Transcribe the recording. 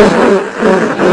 Oh,